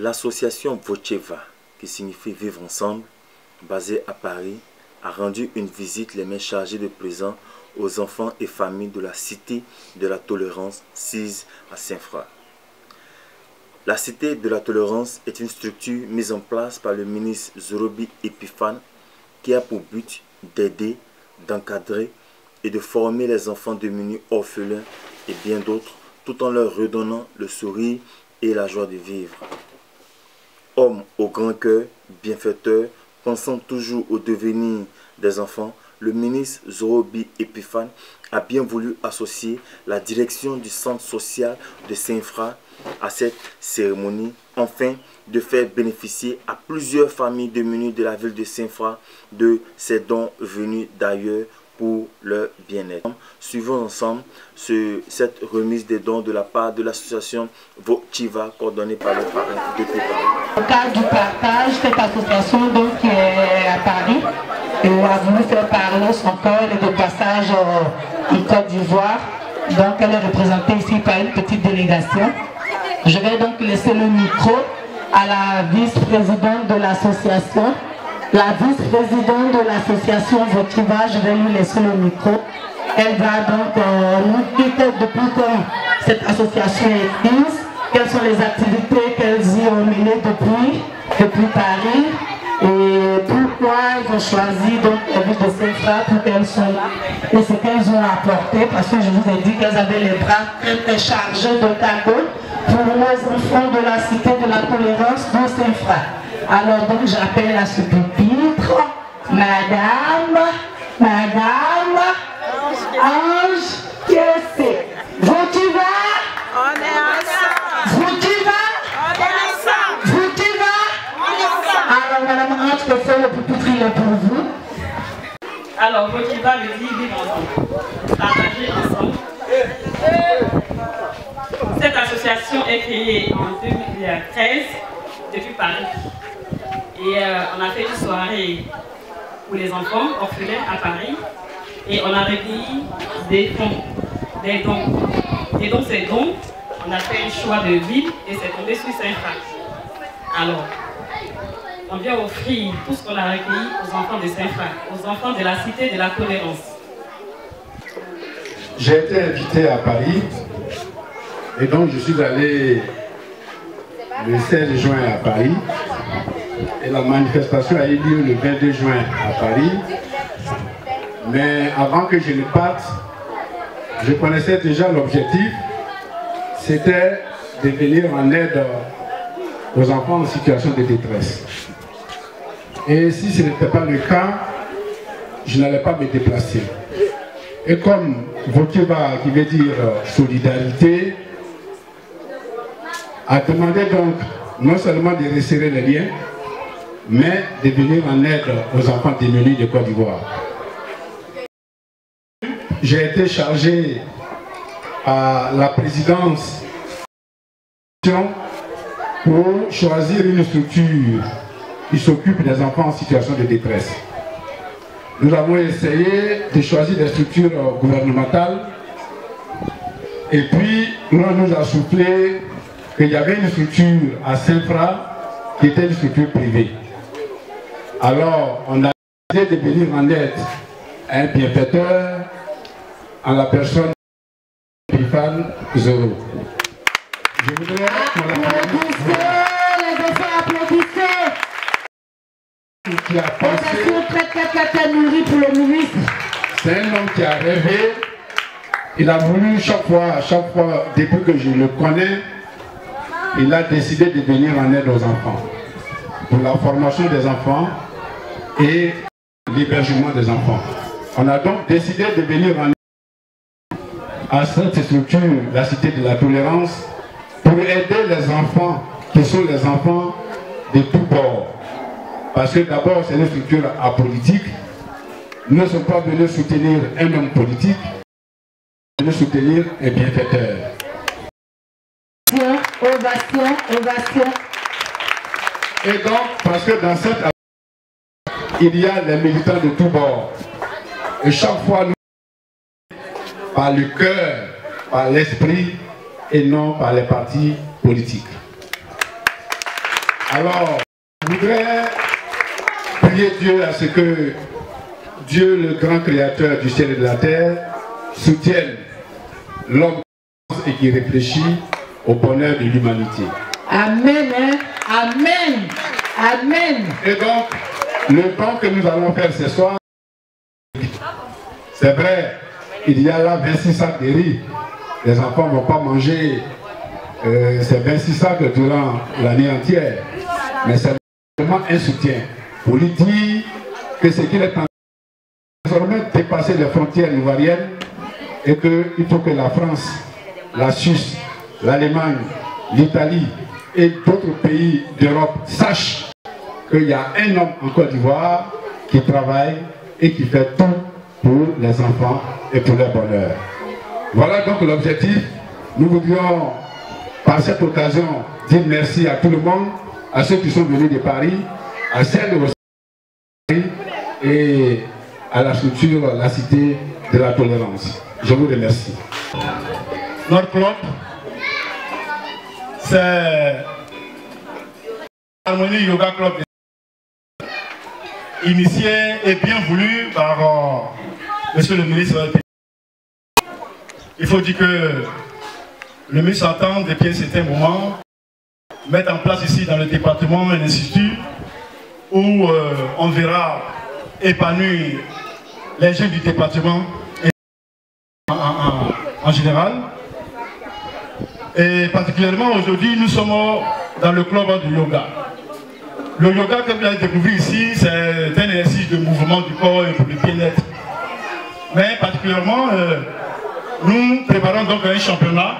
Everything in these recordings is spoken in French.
L'association Vocheva, qui signifie vivre ensemble, basée à Paris, a rendu une visite les mains chargées de présents aux enfants et familles de la Cité de la Tolérance 6 à Saint-Froid. La Cité de la Tolérance est une structure mise en place par le ministre Zorobi Epiphane qui a pour but d'aider, d'encadrer et de former les enfants démunis orphelins et bien d'autres tout en leur redonnant le sourire et la joie de vivre. Homme au grand cœur, bienfaiteur, pensant toujours au devenir des enfants, le ministre Zorobi Epiphane a bien voulu associer la direction du centre social de Saint-Fra à cette cérémonie, afin de faire bénéficier à plusieurs familles démunies de la ville de Saint-Fra de ces dons venus d'ailleurs pour leur bien-être. Suivons ensemble ce, cette remise des dons de la part de l'association Vochiva coordonnée par le parrain de Au cadre du partage, cette association donc, qui est à Paris et a voulu faire parler son cœur et de passage en Côte d'Ivoire. Donc elle est représentée ici par une petite délégation. Je vais donc laisser le micro à la vice-présidente de l'association, la vice-présidente de l'association Votiva, je vais lui laisser le micro. Elle va donc euh, nous dire depuis quand cette association mise, quelles sont les activités qu'elles y ont menées depuis, depuis Paris, et pourquoi ils ont choisi donc la ville de Saint-Fra pour qu'elles soient là, et ce qu'elles ont apporté, parce que je vous ai dit qu'elles avaient les bras très très chargés de cadeaux pour les enfants de la cité de la tolérance de Saint-Fra. Alors donc j'appelle à ce pupitre Madame, Madame Ange Kessé. Vous tu vas? On est ensemble. Vous tu vas? On est ensemble. Vous tu vas? On est ensemble. Alors Madame Ange Kessé, le pupitre il est pour vous. Alors, Votiva veut dire vivre ensemble, partager ensemble. Cette association est créée en 2013 depuis Paris. Et euh, on a fait une soirée pour les enfants orphelins à Paris. Et on a recueilli des fonds, des dons. Et donc ces dons, on a fait un choix de ville et c'est tombé sur Saint-Franc. Alors, on vient offrir tout ce qu'on a recueilli aux enfants de Saint-Franc, aux enfants de la cité de la tolérance. J'ai été invité à Paris et donc je suis allé le 16 juin à Paris et la manifestation a eu lieu le 22 juin à Paris. Mais avant que je ne parte, je connaissais déjà l'objectif, c'était de venir en aide aux enfants en situation de détresse. Et si ce n'était pas le cas, je n'allais pas me déplacer. Et comme Vokiva, qui veut dire solidarité, a demandé donc non seulement de resserrer les liens, mais de venir en aide aux enfants démunis de Côte d'Ivoire. J'ai été chargé à la présidence pour choisir une structure qui s'occupe des enfants en situation de détresse. Nous avons essayé de choisir des structures gouvernementales et puis on nous a soufflé qu'il y avait une structure à Saint-Fra qui était une structure privée. Alors, on a décidé de venir en aide à un bienfaiteur en la personne de Pifan Zoro. Je voudrais qu'on Applaudissez, les enfants, applaudissez. qui a pensé, pour le ministre. c'est un homme qui a rêvé, il a voulu chaque fois, chaque fois, depuis que je le connais, il a décidé de venir en aide aux enfants, pour la formation des enfants et l'hébergement des enfants. On a donc décidé de venir en aide à cette structure, la Cité de la Tolérance, pour aider les enfants qui sont les enfants de tous bords. Parce que d'abord, c'est une structure apolitique. Nous ne sommes pas venus soutenir un homme politique, nous venus soutenir un bienfaiteur. Ovation, ovation. Et donc, parce que dans cette il y a les militants de tous bords. Et chaque fois, nous, par le cœur, par l'esprit, et non par les partis politiques. Alors, je voudrais prier Dieu à ce que Dieu, le grand créateur du ciel et de la terre, soutienne l'homme et qui réfléchit au bonheur de l'humanité. Amen. hein? Amen. Amen. Et donc, le don que nous allons faire ce soir, c'est vrai, il y a là 26 sacs de riz. Les enfants ne vont pas manger euh, ces 26 sacs durant l'année entière. Mais c'est vraiment un soutien pour lui dire que ce qu'il est en train de désormais dépasser les frontières ivoiriennes et qu'il faut que la France, la Suisse, l'Allemagne, l'Italie et d'autres pays d'Europe sachent qu'il y a un homme en Côte d'Ivoire qui travaille et qui fait tout pour les enfants et pour leur bonheur. Voilà donc l'objectif. Nous voudrions, par cette occasion, dire merci à tout le monde, à ceux qui sont venus de Paris, à celles de Paris et à la structure, la cité de la tolérance. Je vous remercie. Notre club, c'est Harmonie Yoga Club, initié et bien voulu par euh, Monsieur le ministre. Il faut dire que le ministre entend depuis un certain moment mettre en place ici dans le département un institut où euh, on verra épanouir les jeunes du département et en- en- général. Et particulièrement aujourd'hui, nous sommes dans le club de yoga. Le yoga que vous avez découvert ici, c'est un exercice de mouvement du corps et pour le bien-être. Mais particulièrement, euh, nous préparons donc un championnat.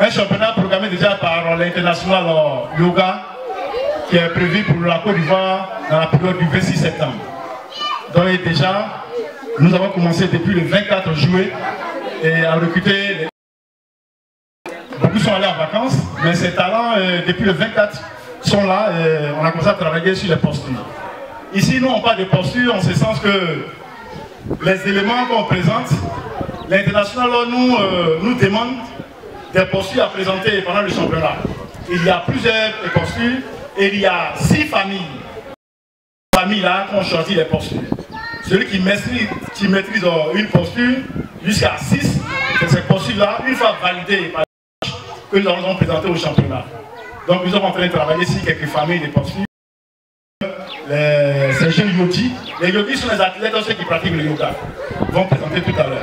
Un championnat programmé déjà par l'international yoga qui est prévu pour la Côte d'Ivoire dans la période du 26 septembre. Donc déjà, nous avons commencé depuis le 24 juillet et à recruter les Beaucoup sont allés en vacances, mais ces talents, euh, depuis le 24, sont là. et on a commencé à travailler sur les postures. Ici, nous, on parle de postures en ce sens que les éléments qu'on présente, l'international nous, euh, nous demande des postures à présenter pendant le championnat. Il y a plusieurs postures et il y a six familles. Familles là qui ont choisi les postures. Celui qui maîtrise, qui maîtrise euh, une posture jusqu'à 6, c'est cette posture-là, une fois validée par que nous allons présenter au championnat. Donc nous sommes en train de travailler sur quelques familles de postures. Les, ces jeunes yogis, les yogis sont les athlètes, ceux qui pratiquent le yoga, vont présenter tout à l'heure.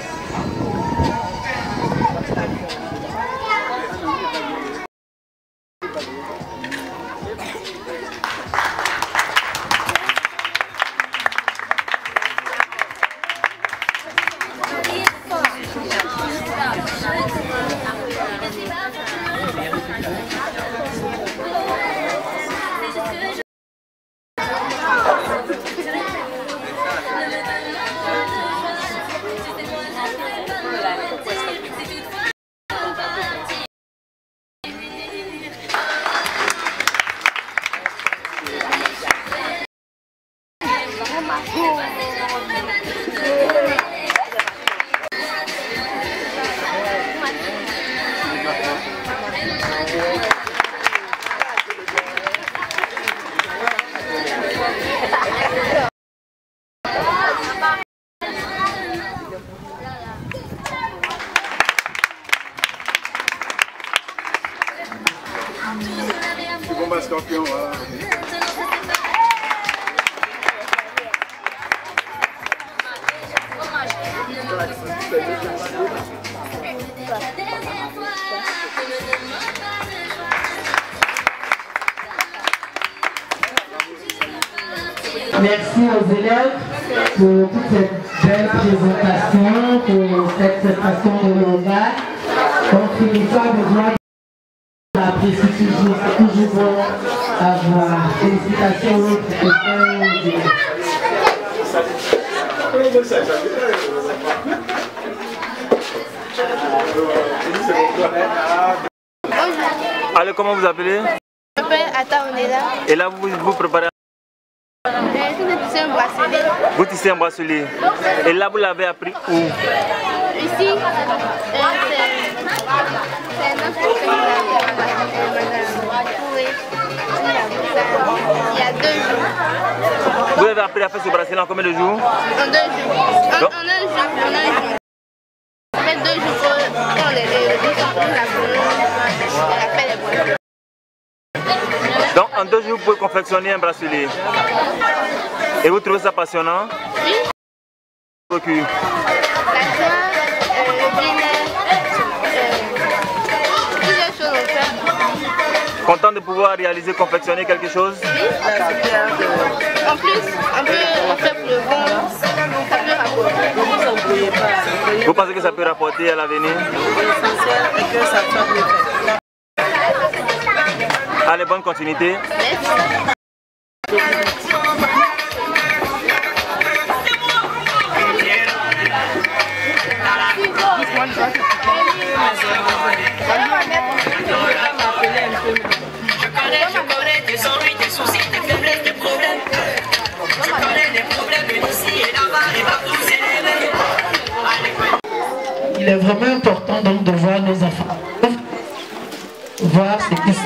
哦 Merci aux élèves pour toute cette belle présentation, pour cette façon de yoga. Donc, il pas besoin ça apprécie toujours, c'est toujours bon à voir. Félicitations aux professeurs. Allez, comment vous appelez? Je m'appelle Ata Onela. Et là, vous vous préparez suis un bracelet. Vous tissez un bracelet. Et là, vous l'avez appris où Ici, euh, c'est m'a Il y a deux jours. Vous avez appris à faire ce bracelet en combien de jours En deux jours. En, en un jour. En un jour. Ça fait deux jours qu'on les nous prenons. On appelle les bracelets. En deux jours, vous pouvez confectionner un bracelet. Et vous trouvez ça passionnant? Oui. Euh, euh, fait. Content de pouvoir réaliser, confectionner quelque chose? En plus, un peu, on fait pour le vent, ça peut rapporter. Vous pensez que ça peut rapporter à l'avenir? Allez, bonne continuité. Je connais, je connais c'est les mêmes. Il est vraiment important donc de voir nos enfants, voir ce qu'ils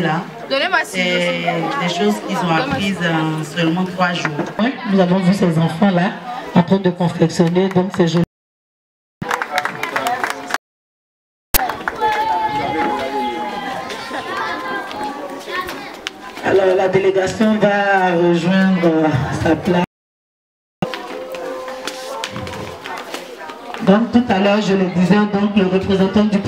là, c'est des choses qu'ils ont apprises en seulement trois jours. Oui, Nous avons vu ces enfants-là en train de confectionner, donc c'est joli. Alors la délégation va rejoindre sa place. Donc tout à l'heure, je le disais, donc le représentant du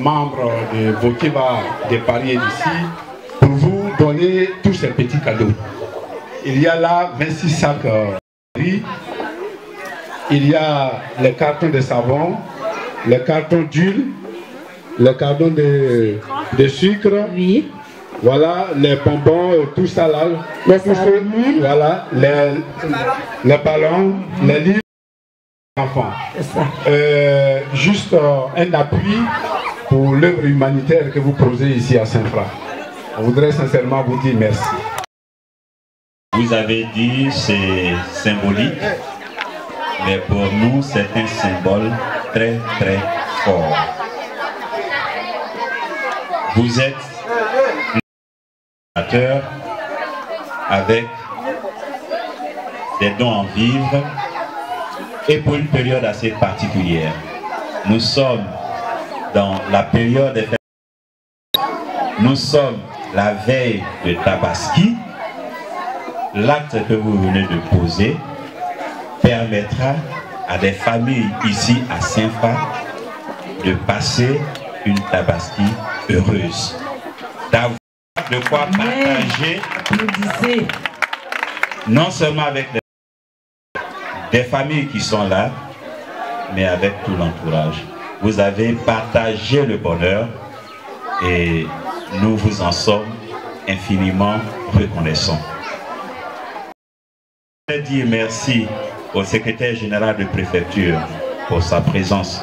membre de Vokeba de Paris d'ici pour vous donner tous ces petits cadeaux. Il y a là 26 sacs euh, de riz, il y a les cartons de savon, les cartons d'huile, les cartons de, de sucre, Oui. voilà, les bonbons, tout ça là, Les Tout sardines. voilà, les, les ballons, les livres enfants. Ça. Euh, juste euh, un appui pour l'œuvre humanitaire que vous posez ici à Saint-Fra. On voudrait sincèrement vous dire merci. Vous avez dit c'est symbolique, mais pour nous c'est un symbole très très fort. Vous êtes avec des dons en vivre et pour une période assez particulière. Nous sommes dans la période des. Nous sommes la veille de Tabaski l'acte que vous venez de poser permettra à des familles ici à Saint-Fa de passer une tabaski heureuse. D'avoir de quoi partager non seulement avec les- des familles qui sont là, mais avec tout l'entourage. Vous avez partagé le bonheur et nous vous en sommes infiniment reconnaissants. Dire merci au secrétaire général de préfecture pour sa présence.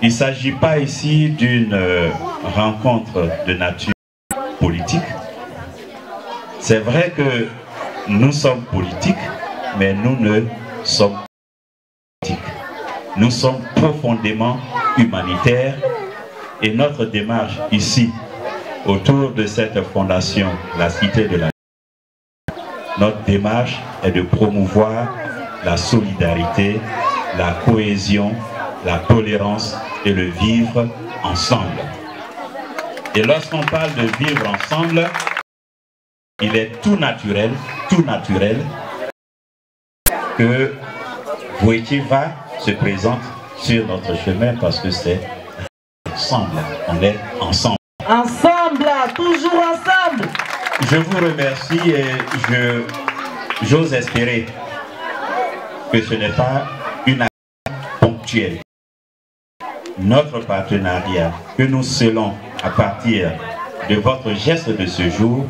Il ne s'agit pas ici d'une euh, rencontre de nature politique. C'est vrai que nous sommes politiques, mais nous ne sommes pas politiques. nous sommes profondément humanitaires et notre démarche ici, autour de cette fondation, la Cité de la notre démarche est de promouvoir la solidarité, la cohésion, la tolérance et le vivre ensemble. Et lorsqu'on parle de vivre ensemble, il est tout naturel, tout naturel que Voitiva se présente sur notre chemin parce que c'est ensemble, on est ensemble. Ensemble, toujours ensemble. Je vous remercie et je j'ose espérer que ce n'est pas une action ponctuelle. Notre partenariat que nous scellons à partir de votre geste de ce jour,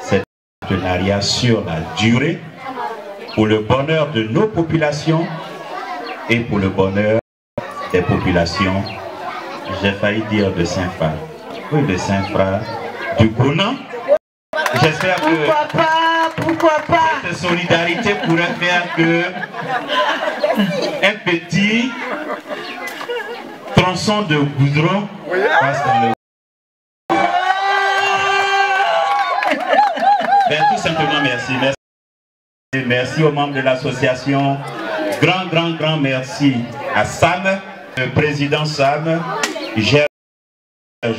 c'est un partenariat sur la durée pour le bonheur de nos populations et pour le bonheur des populations, j'ai failli dire de Saint-Phar. Oui, de Saint-Phar, du Gounan. J'espère que Pourquoi pas Pourquoi pas cette solidarité pourrait faire que un petit tronçon de goudron passe dans le Ben, tout simplement merci. merci. Merci aux membres de l'association. Grand, grand, grand merci à Sam, le président Sam, gérant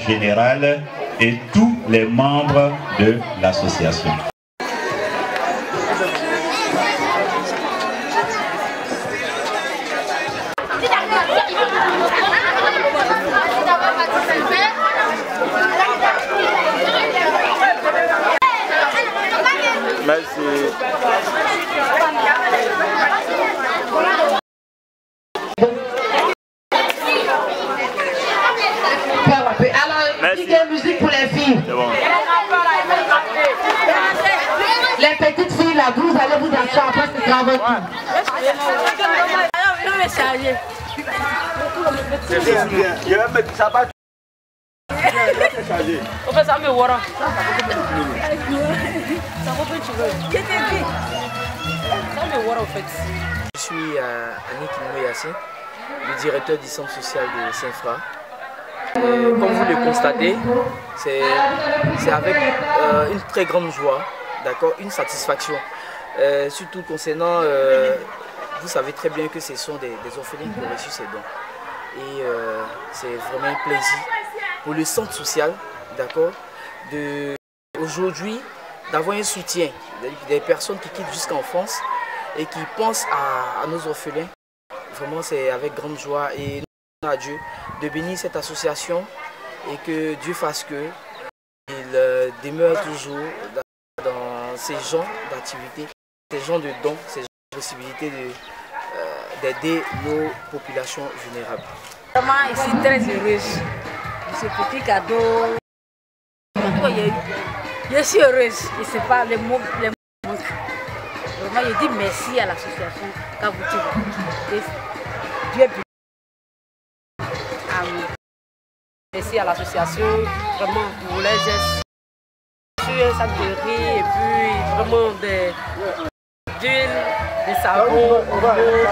général et tous les membres de l'association. Merci. Je suis euh, Annick Mouyassi, le directeur du centre social de Saint-Fra. Comme vous le constatez, c'est avec euh, une très grande joie, d'accord, une satisfaction. Euh, surtout concernant, vous savez très bien que ce sont des, des orphelins qui ont reçu ces dons. Et c'est vraiment un plaisir pour le centre social, d'accord, aujourd'hui d'avoir un soutien des, personnes qui quittent jusqu'en France et qui pensent à, nos orphelins. Vraiment, c'est avec grande joie et nous à Dieu de bénir cette association et que Dieu fasse que il euh, demeure toujours dans, ces genres d'activités, ces genres de dons, ces genres de possibilités euh, d'aider nos populations vulnérables. Vraiment, je très heureuse ce petit cadeau. Je, je suis heureuse. Je ne sais pas, les mots. Vraiment, je dis merci à l'association Kabuti. Dieu est. Amen. Merci à l'association, vraiment pour les gestes. Sur un sac de riz et puis vraiment des d'huile, des savons,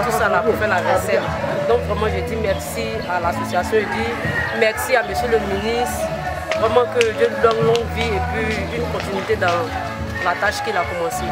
tout ça là pour faire la vaisselle. Donc vraiment je dis merci à l'association, je dis merci à monsieur le ministre, Vraiment que Dieu lui donne longue vie et puis une continuité dans la tâche qu'il a commencée.